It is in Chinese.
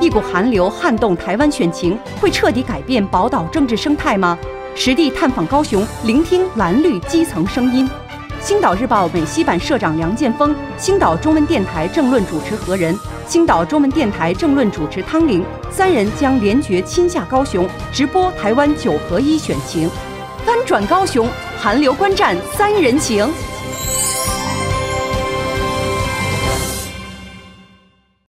一股寒流撼动台湾选情，会彻底改变宝岛政治生态吗？实地探访高雄，聆听蓝绿基层声音。星岛日报美西版社长梁建峰，星岛中文电台政论主持何仁，星岛中文电台政论主持汤玲，三人将联决亲下高雄，直播台湾九合一选情，翻转高雄，寒流观战三人行。